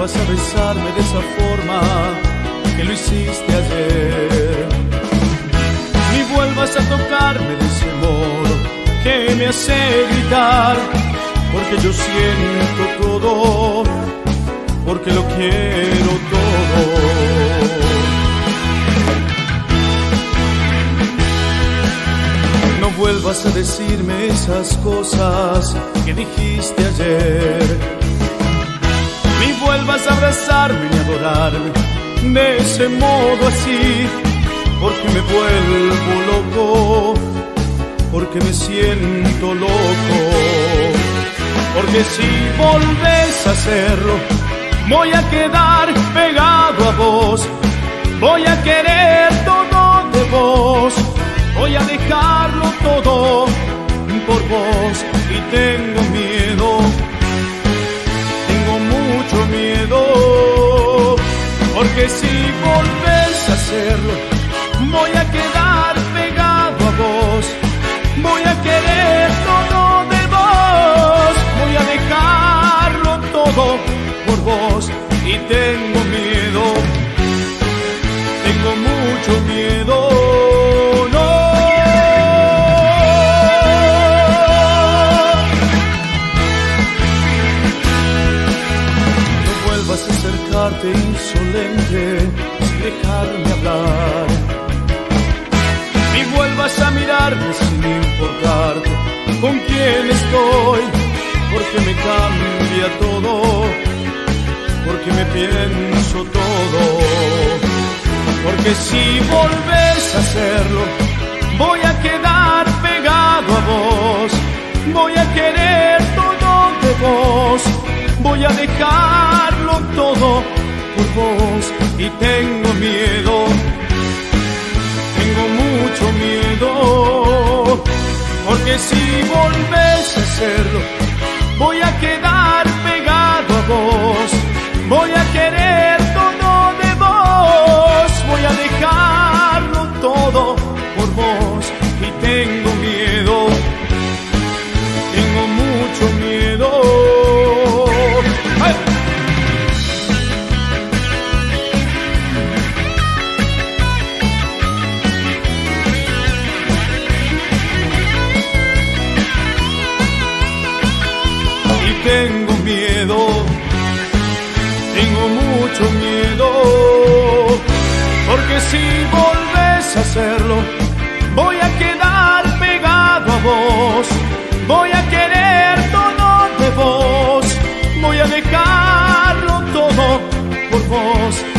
vuelvas a besarme de esa forma que lo hiciste ayer. Ni vuelvas a tocarme de ese modo que me hace gritar, porque yo siento todo, porque lo quiero todo. No vuelvas a decirme esas cosas que dijiste ayer. Vuelvas a abrazarme ni adorarme de ese modo así, porque me vuelvo loco, porque me siento loco. Porque si volves a hacerlo, voy a quedar pegado a vos, voy a querer todo de vos voy a dejarlo todo por vos y tengo miedo, porque si volvés a hacerlo, voy a quedar pegado a vos, voy a querer todo de vos, voy a dejarlo todo por vos. Y tengo insolente sin dejarme hablar. Ni vuelvas a mirarme sin importarte con quién estoy, porque me cambia todo, porque me pienso todo. Porque si volves a hacerlo, voy a quedar pegado a vos, voy a querer todo de vos, voy a dejarlo todo por vos y tengo miedo, tengo mucho miedo, porque si volves a hacerlo, voy a quedar pegado a vos, voy a querer todo de vos, voy a dejarlo todo por vos si volves a hacerlo, voy a quedar pegado a vos, voy a querer todo de vos, voy a dejarlo todo por vos